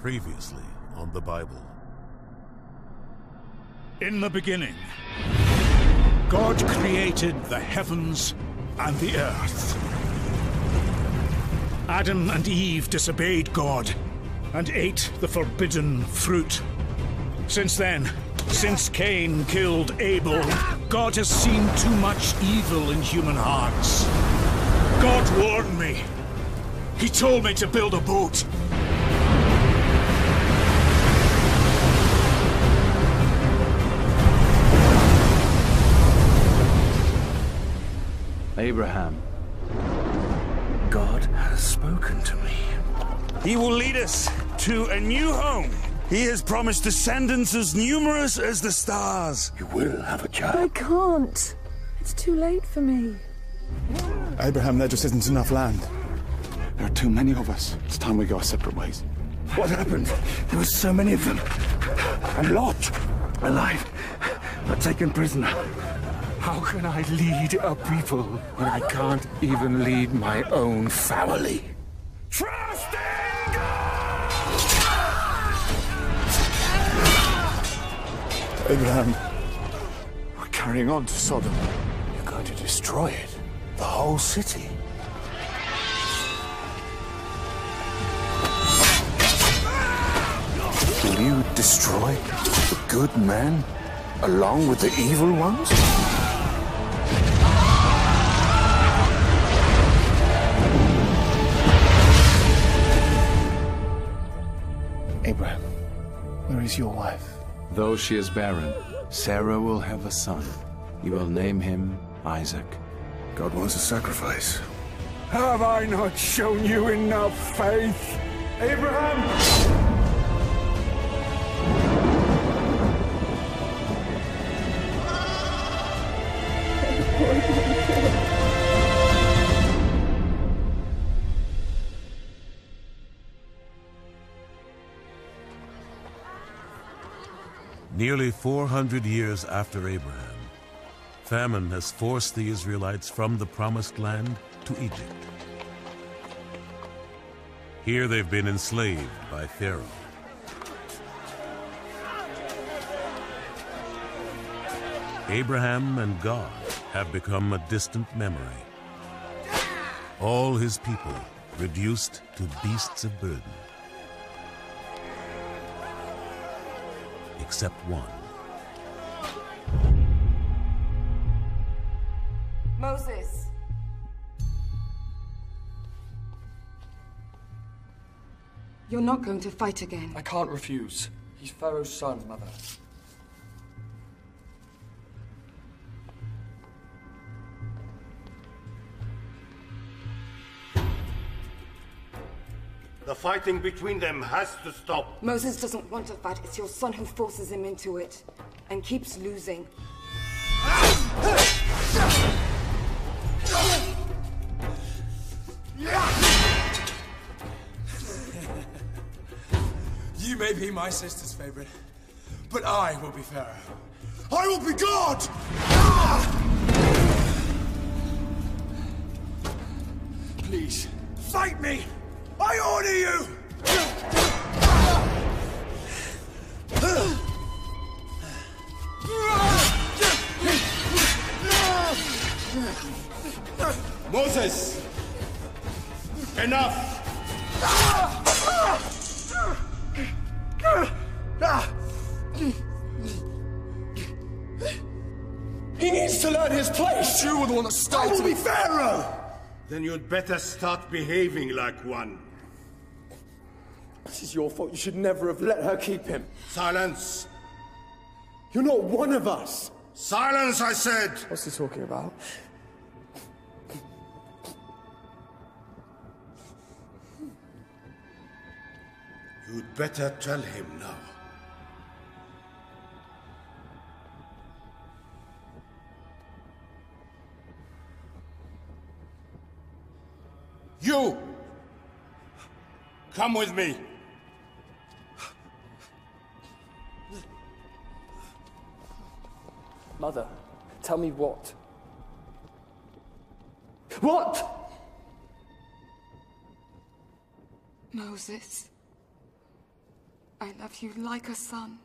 Previously on the Bible. In the beginning, God created the heavens and the earth. Adam and Eve disobeyed God and ate the forbidden fruit. Since then, since Cain killed Abel, God has seen too much evil in human hearts. God warned me. He told me to build a boat. Abraham, God has spoken to me. He will lead us to a new home. He has promised descendants as numerous as the stars. You will have a child. I can't. It's too late for me. Abraham, there just isn't enough land. There are too many of us. It's time we go our separate ways. What happened? There were so many of them. And Lot, alive, but taken prisoner. How can I lead a people when I can't even lead my own family? Trust in God! Abraham, we're carrying on to Sodom. You're going to destroy it. The whole city. Will you destroy the good men along with the evil ones? Where is your wife? Though she is barren, Sarah will have a son. You will name him Isaac. God wants a sacrifice. Have I not shown you enough faith? Abraham! Nearly 400 years after Abraham, famine has forced the Israelites from the Promised Land to Egypt. Here they've been enslaved by Pharaoh. Abraham and God have become a distant memory. All his people reduced to beasts of burden. Except one. Moses. You're not going to fight again. I can't refuse. He's Pharaoh's son, Mother. Fighting between them has to stop. Moses doesn't want to fight. It's your son who forces him into it and keeps losing. You may be my sister's favorite, but I will be Pharaoh. I will be God! Please, fight me! I order you! Moses! Enough! He needs to learn his place! You were the one that I started will be. Pharaoh! Then you'd better start behaving like one. This is your fault. You should never have let her keep him. Silence! You're not one of us. Silence, I said! What's he talking about? You'd better tell him now. You! Come with me! Mother, tell me what? What? Moses. I love you like a son.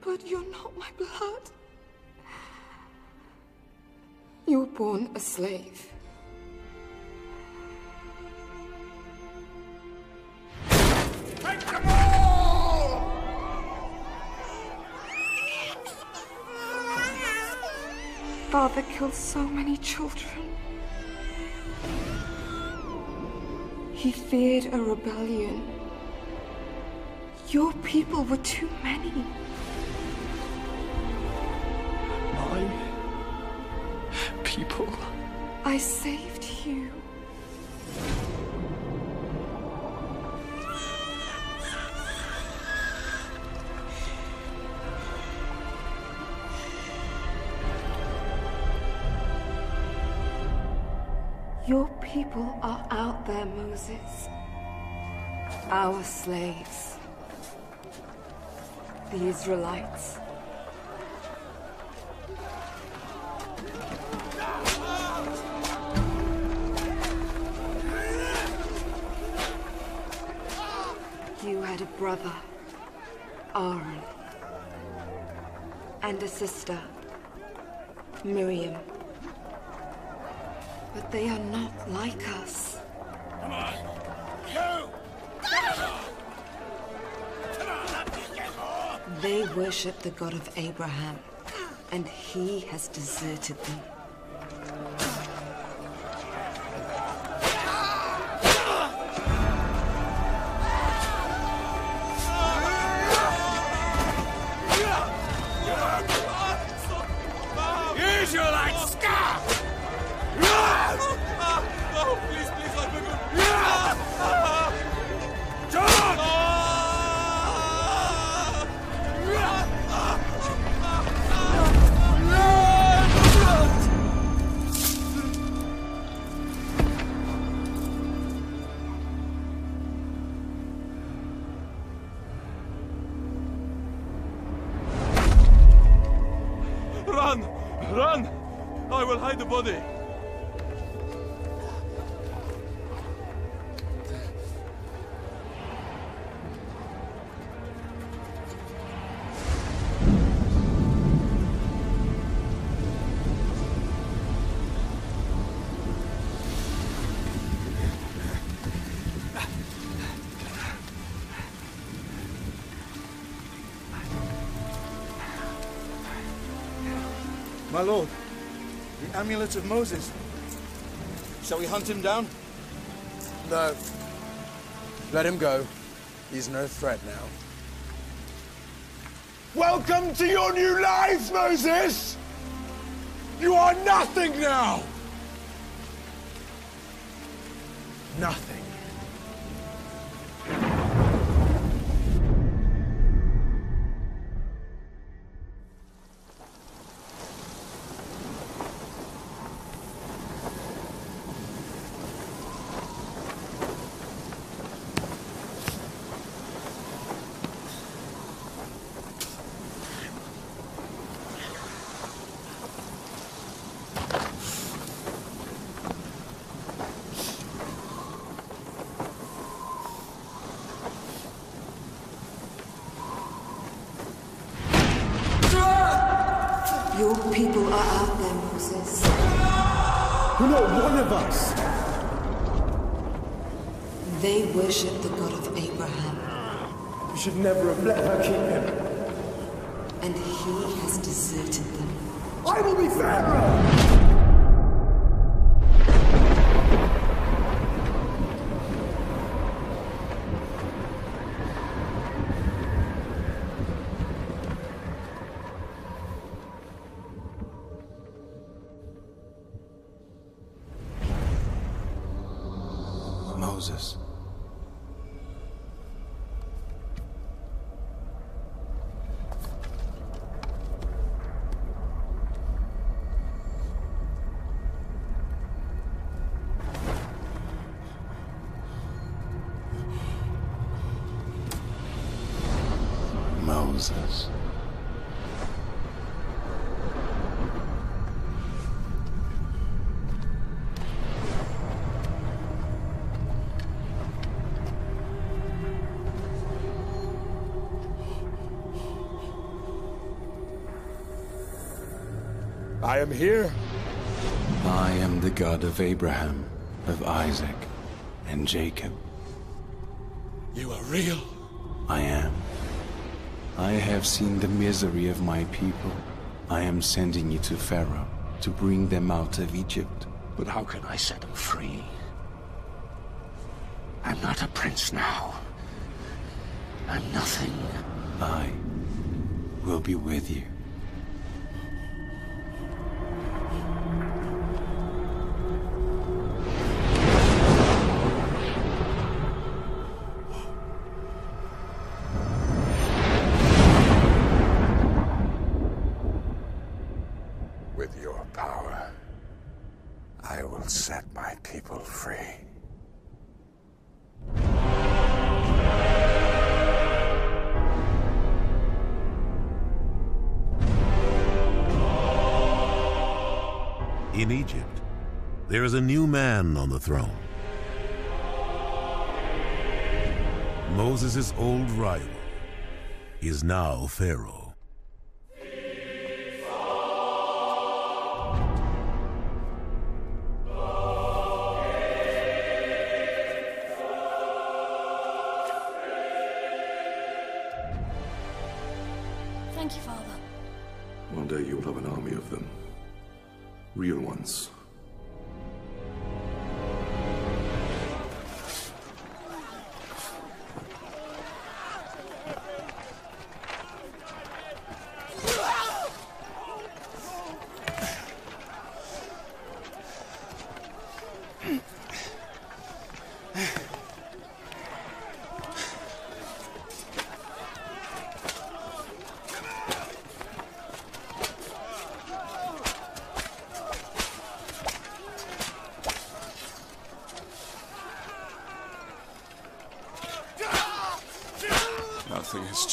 But you're not my blood. You were born a slave. Take them all! Father killed so many children. He feared a rebellion. Your people were too many. My people. I saved you. Your people are out there, Moses. Our slaves. The Israelites. You had a brother, Aaron, and a sister, Miriam. But they are not like us. Come on! You! They worship the God of Abraham, and he has deserted them. Run! I will hide the body. Lord, the amulet of Moses. Shall we hunt him down? No. Let him go. He's no threat now. Welcome to your new life, Moses! You are nothing now! Nothing. Your people are out there, Moses. You're not one of us! They worship the God of Abraham, You should never have let her keep him. and he has deserted them. I will be Pharaoh! Here. I am the God of Abraham, of Isaac, and Jacob. You are real. I am. I have seen the misery of my people. I am sending you to Pharaoh to bring them out of Egypt. But how can I set them free? I'm not a prince now. I'm nothing. I will be with you. Throne. Moses' old rival is now Pharaoh.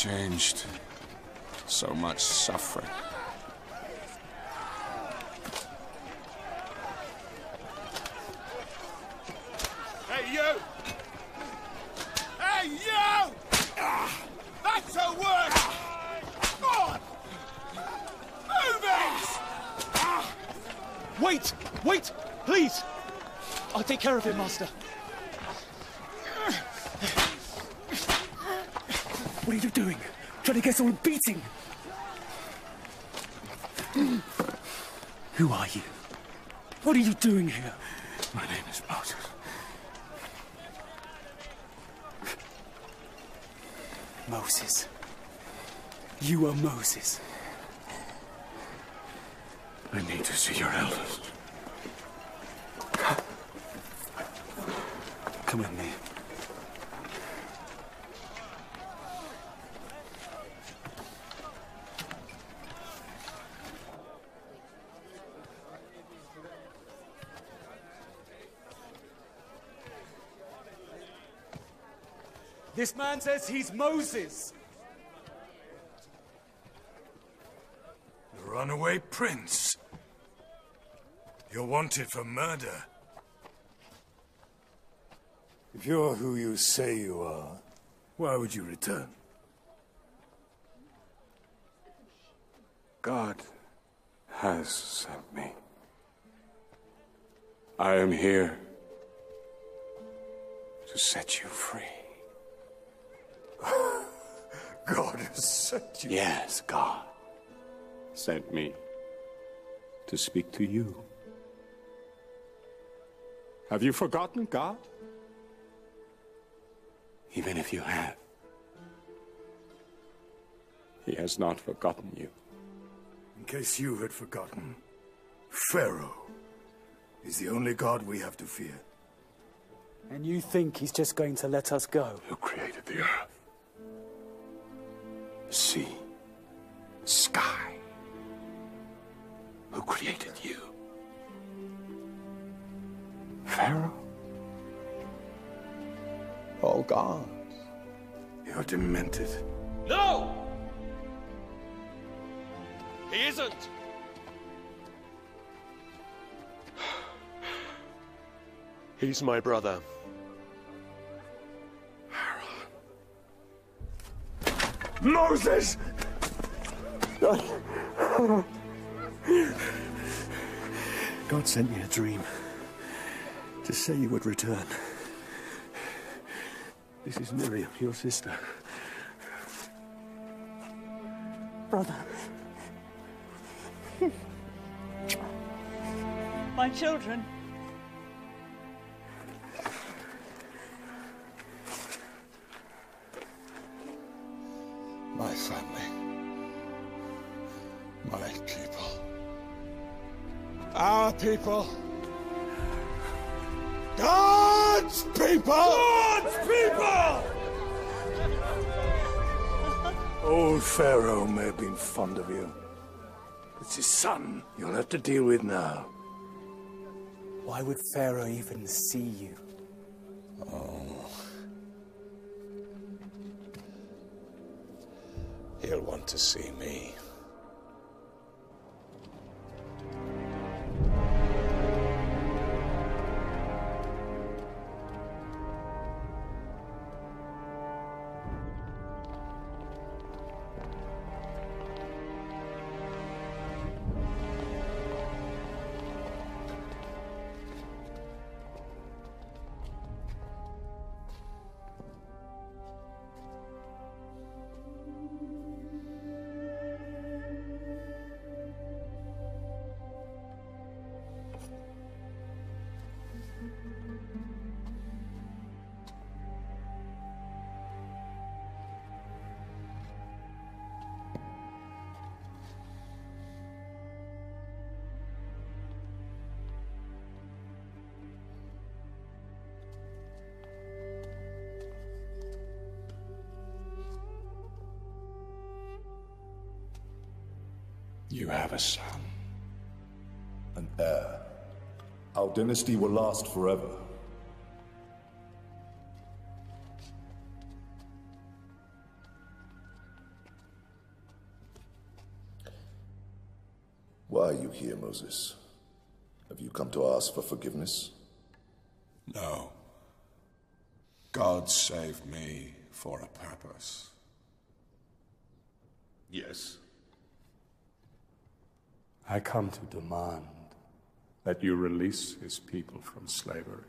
Changed. So much suffering. Hey, you! Hey, you! That's a word! On! Move it! Wait! Wait! Please! I'll take care of it, Master. What are you doing? Trying all beating? Who are you? What are you doing here? My name is Moses. Moses. You are Moses. I need to see your elders. Come with me. This man says he's Moses. The runaway prince. You're wanted for murder. If you're who you say you are, why would you return? God has sent me. I am here to set you free. God has sent you. Yes, God sent me to speak to you. Have you forgotten God? Even if you have, He has not forgotten you. In case you had forgotten, Pharaoh is the only God we have to fear. And you think he's just going to let us go? Who created the earth, sea, sky? Who created you? Pharaoh? All gods. You're demented. No! He isn't! He's my brother. Moses! God sent me a dream to say you would return. This is Miriam, your sister. Brother. My children. People. God's people! God's people! Old Pharaoh may have been fond of you. It's his son you'll have to deal with now. Why would Pharaoh even see you? Oh. He'll want to see me. You have a son. An heir. Our dynasty will last forever. Why are you here, Moses? Have you come to ask for forgiveness? No. God saved me for a purpose. Yes. I come to demand that you release his people from slavery.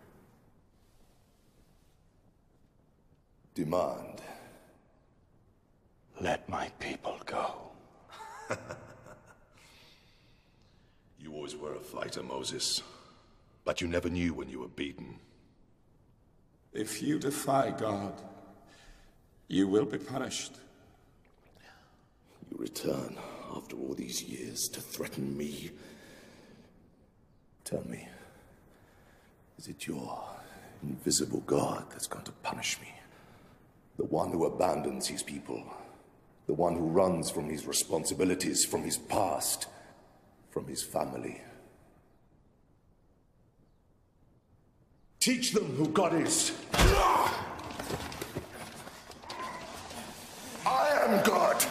Demand. Let my people go. You always were a fighter, Moses. But you never knew when you were beaten. If you defy God, you will be punished. You return after all these years to threaten me. Tell me, is it your invisible God that's going to punish me? The one who abandons his people? The one who runs from his responsibilities, from his past, from his family? Teach them who God is. I am God.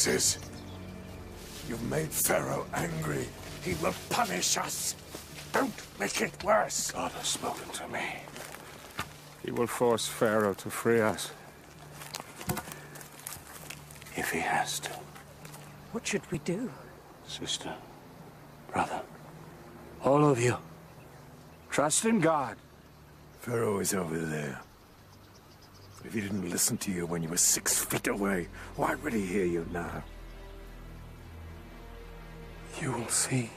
Moses, you've made Pharaoh angry. He will punish us. Don't make it worse. God has spoken to me. He will force Pharaoh to free us. If he has to. What should we do? Sister, brother, all of you, trust in God. Pharaoh is over there. If he didn't listen to you when you were six feet away, why would he hear you now? You will see.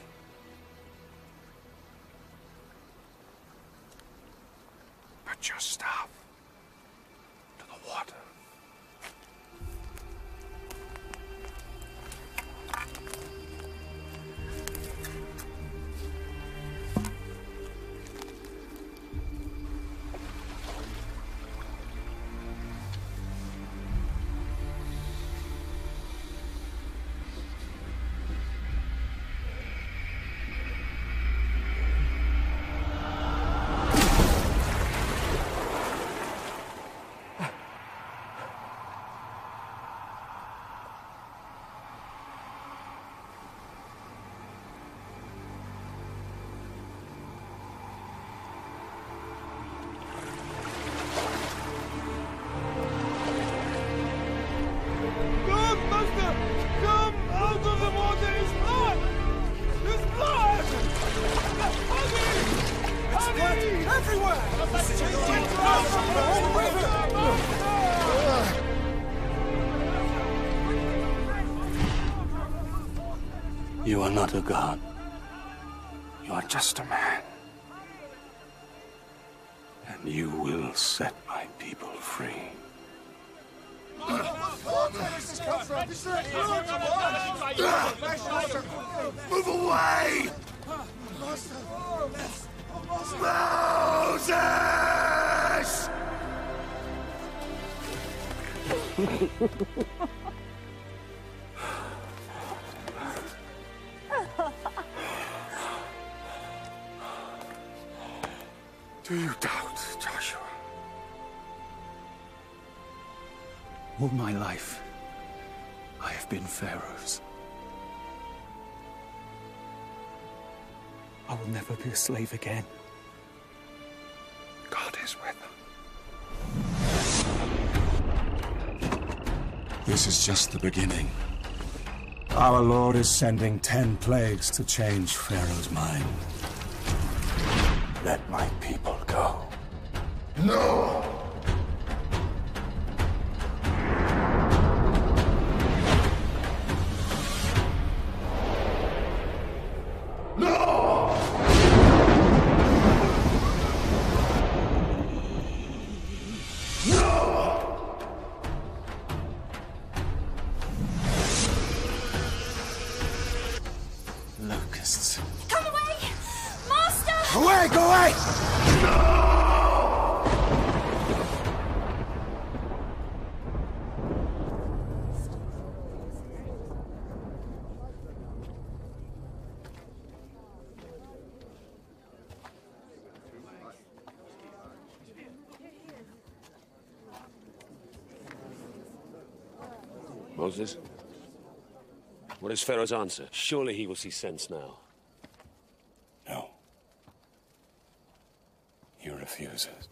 You are not a god. You are just a man. And you will set my people free. Move away! Moses! Do you doubt, Joshua? All my life, I have been Pharaoh's. I will never be a slave again. God is with them. This is just the beginning. Our Lord is sending ten plagues to change Pharaoh's mind. Let my people go. No! Is Pharaoh's answer? Surely he will see sense now. No. He refuses.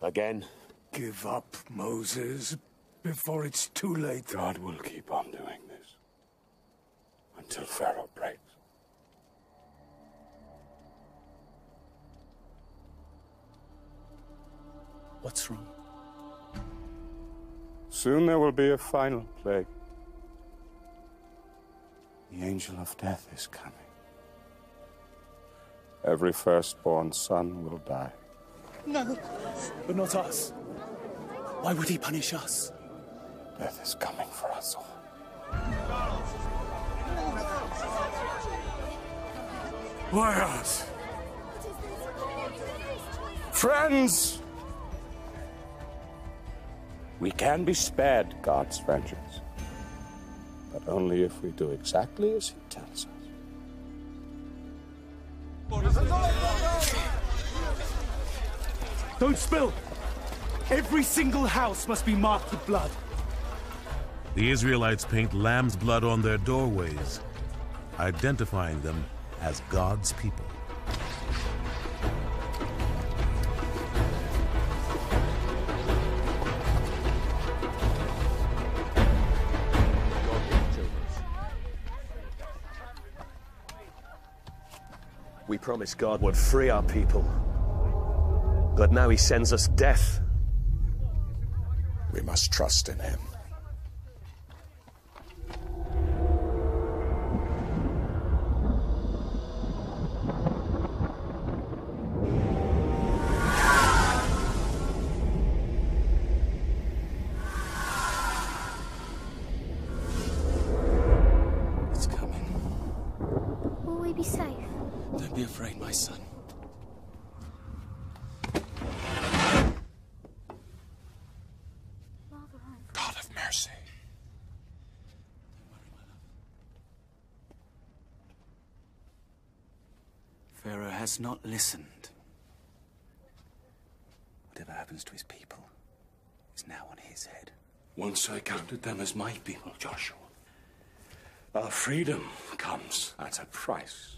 Again? Give up, Moses, before it's too late. God will keep on doing this until Pharaoh breaks. What's wrong? Soon there will be a final plague. The angel of death is coming. Every firstborn son will die. No, but not us. Why would he punish us? Death is coming for us all. Why us? Friends! We can be spared God's vengeance, but only if we do exactly as He tells us. Don't spill! Every single house must be marked with blood. The Israelites paint lamb's blood on their doorways, identifying them as God's people. Promised God would free our people. But now he sends us death. We must trust in him. Not listened. Whatever happens to his people is now on his head. Once I counted them as my people, Joshua. Our freedom comes at a price.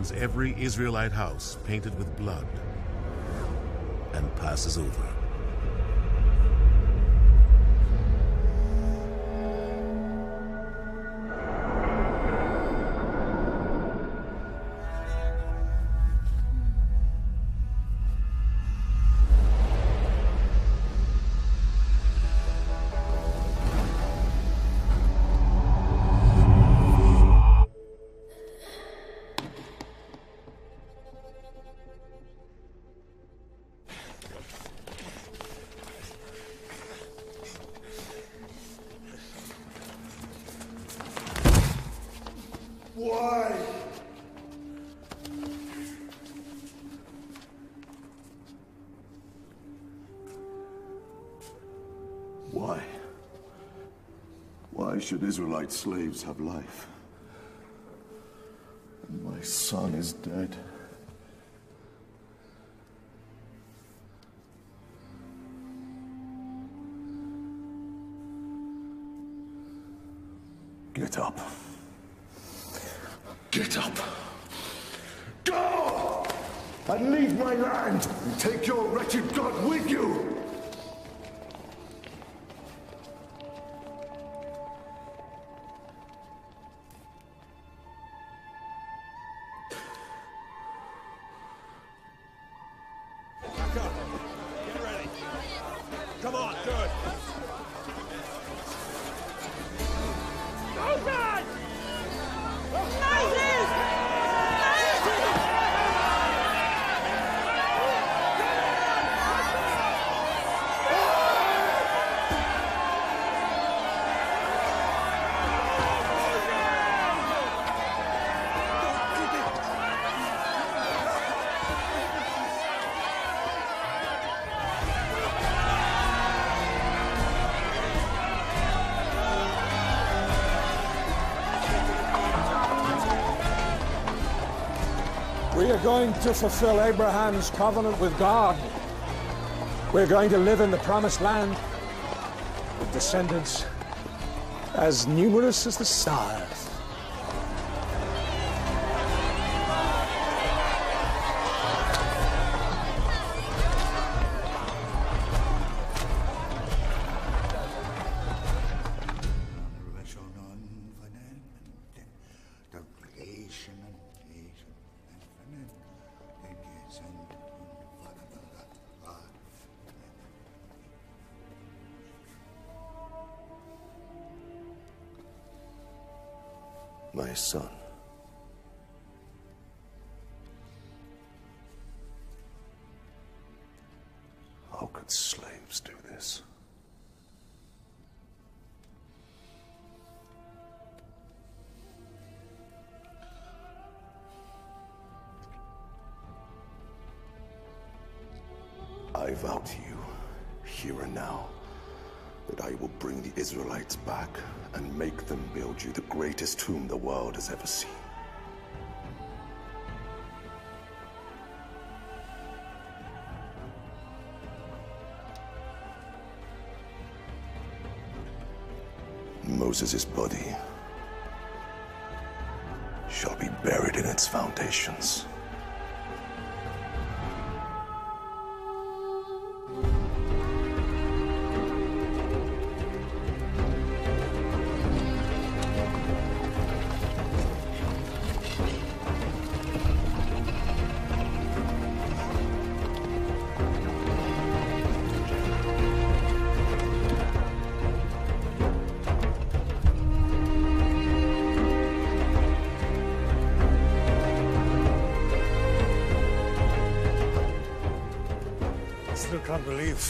Finds every Israelite house painted with blood and passes over. Should Israelite slaves have life? And my son is dead. Are going to fulfill Abraham's covenant with God. We're going to live in the promised land with descendants as numerous as the stars. Tomb the world has ever seen. Moses' body shall be buried in its foundations.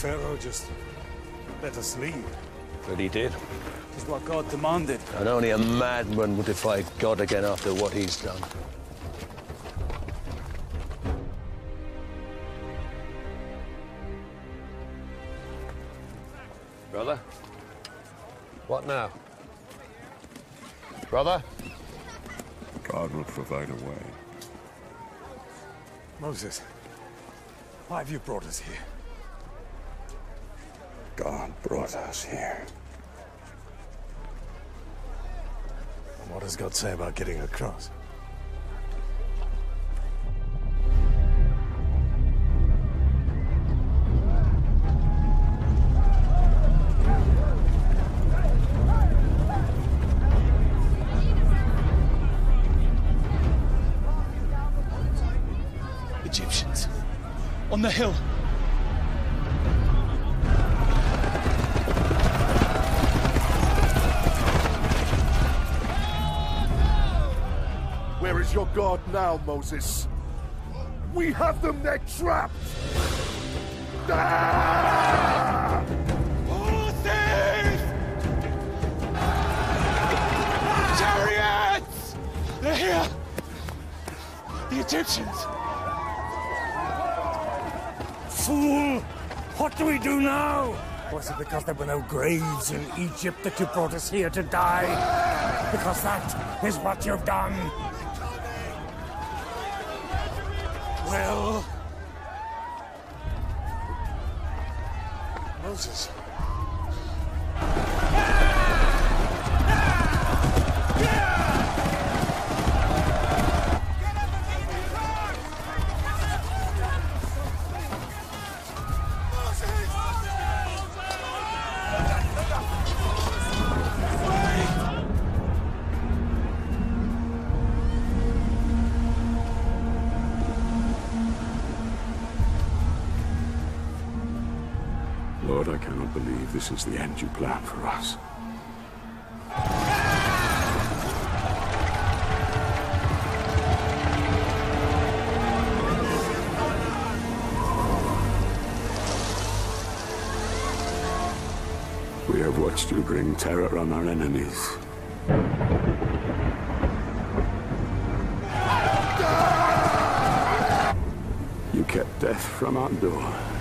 Pharaoh just let us leave. But he did. It's what God demanded. And only a madman would defy God again after what he's done. Brother? What now? Brother? God will provide a way. Moses, why have you brought us here? Us here. And What does God say about getting across? Egyptians. On the hill. Where is now, Moses? We have them there trapped! Ah! Horses! Chariots! They're here! The Egyptians! Fool! What do we do now? Was it because there were no graves in Egypt that you brought us here to die? Because that is what you've done? Well... Moses. Lord, I cannot believe this is the end you planned for us. We have watched you bring terror on our enemies. You kept death from our door.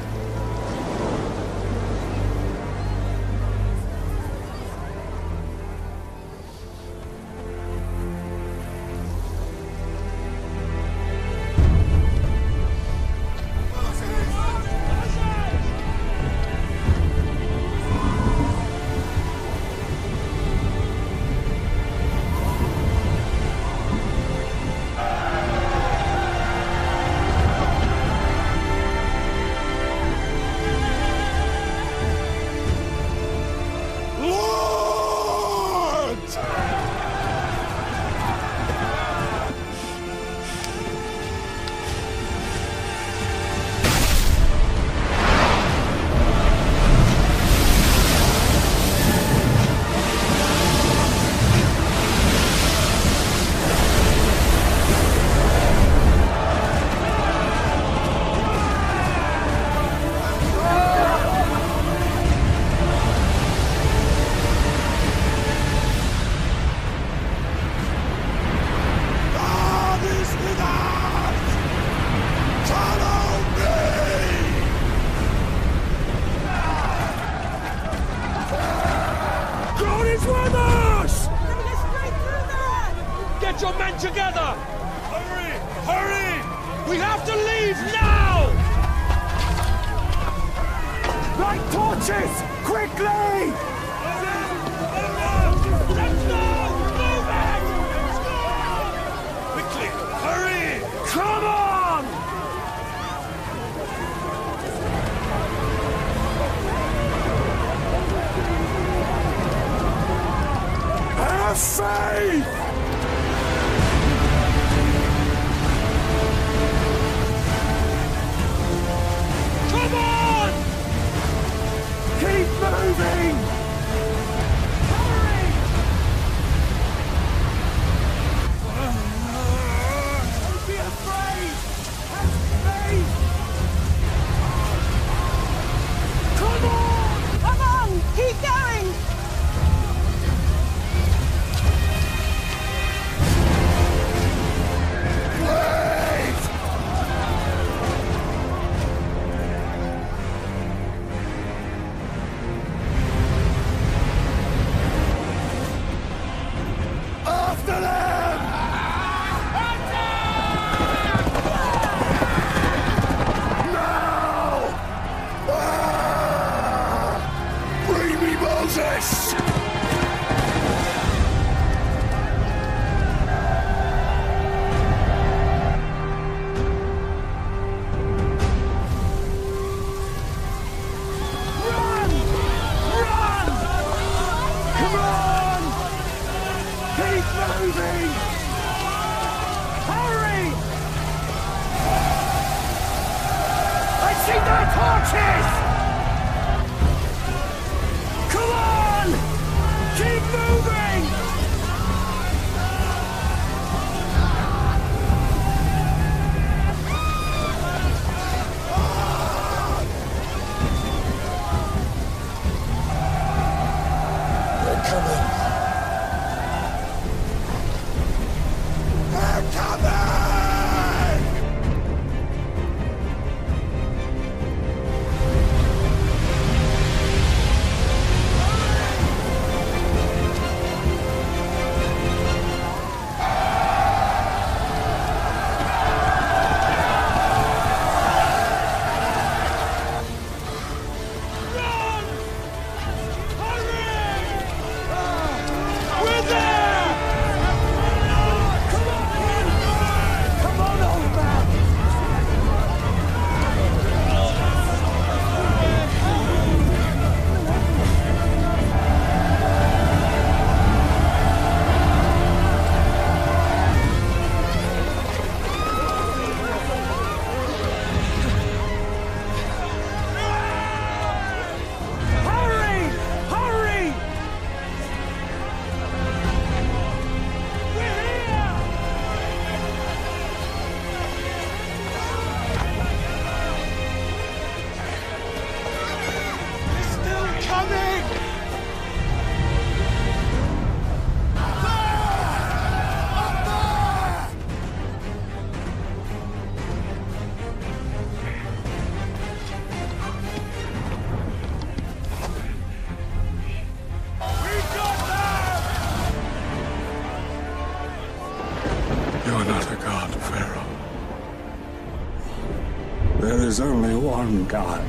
Is only one God.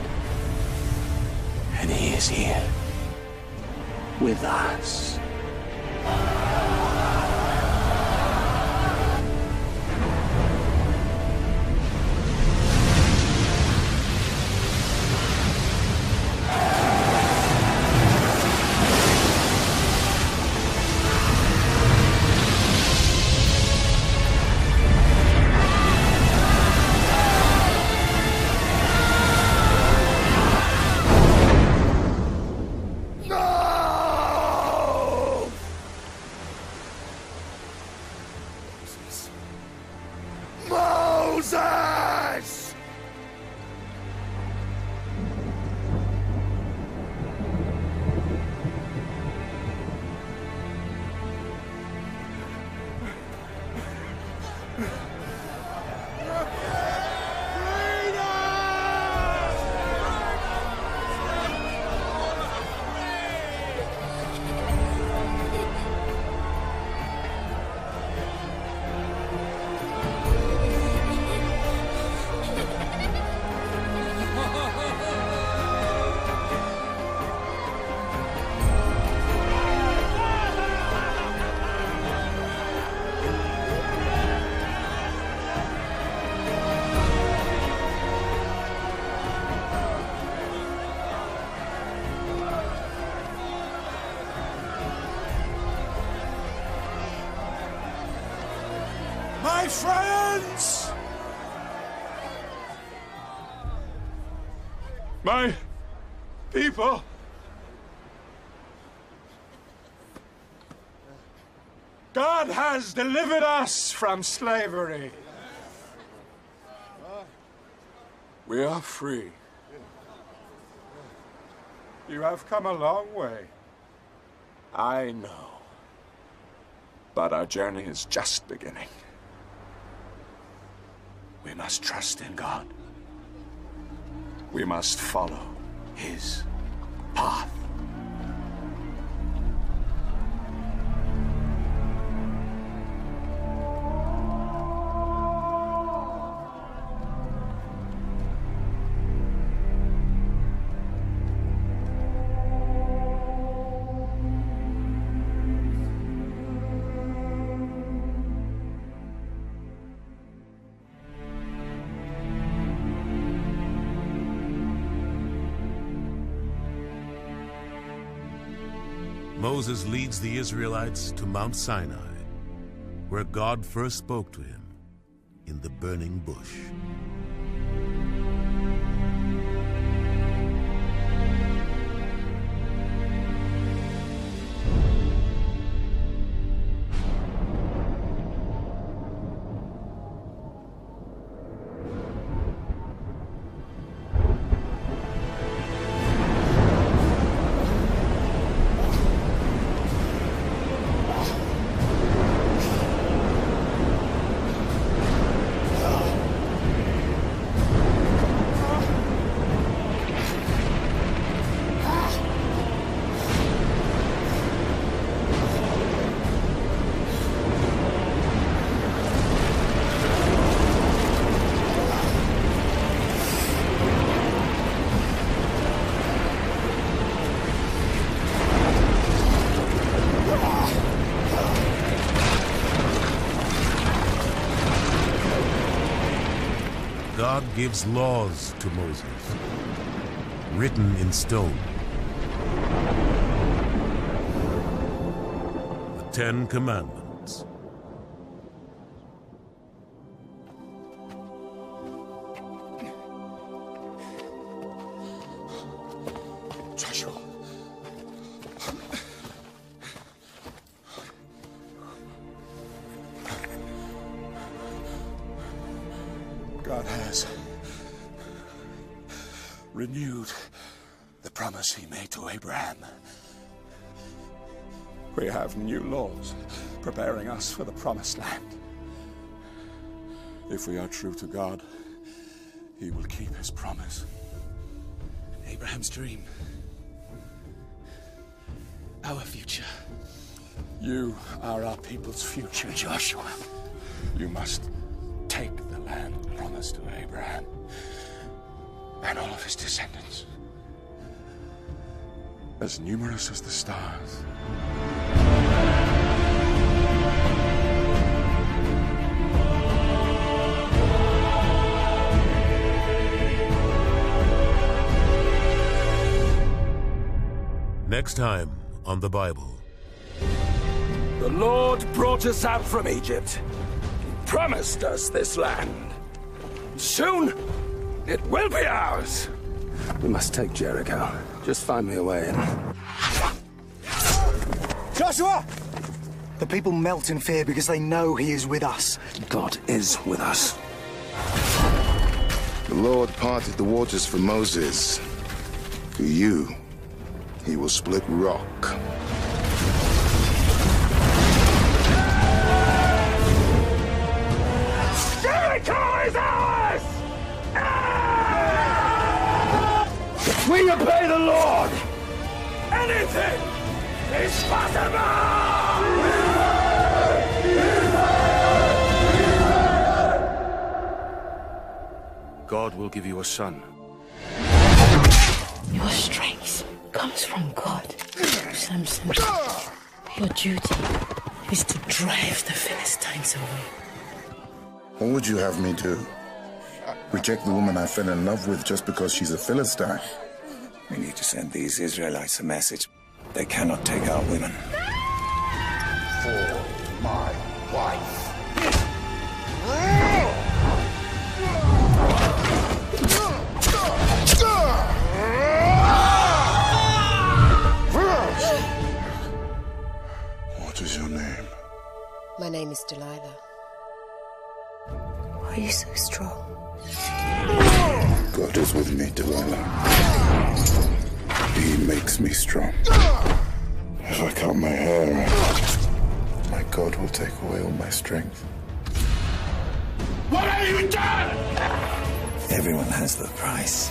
Friends! My people. God has delivered us from slavery. We are free. You have come a long way. I know. But our journey is just beginning. We must trust in God. We must follow His path. Moses leads the Israelites to Mount Sinai, where God first spoke to him in the burning bush. Gives laws to Moses, written in stone. The Ten Commandments. Preparing us for the promised land. If we are true to God, he will keep his promise. Abraham's dream. Our future. You are our people's future, Joshua. You must take the land promised to Abraham and all of his descendants. As numerous as the stars. Next time on the Bible. The Lord brought us out from Egypt. He promised us this land. Soon, it will be ours. We must take Jericho. Just find me a way in. Joshua! The people melt in fear because they know he is with us. God is with us. The Lord parted the waters for Moses. For you, he will split rock. Jericho is ours! If we obey the Lord, anything is possible! God will give you a son. Your strength comes from God, Samson. Your duty is to drive the Philistines away. What would you have me do? Reject the woman I fell in love with just because she's a Philistine? We need to send these Israelites a message. They cannot take our women. For my wife. My name is Delilah. Why are you so strong? God is with me, Delilah. He makes me strong. If I cut my hair, my God will take away all my strength. What have you done? Everyone has the price.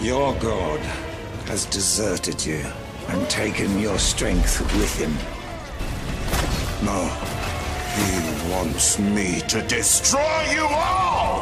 Your God has deserted you and taken your strength with him. No. He wants me to destroy you all!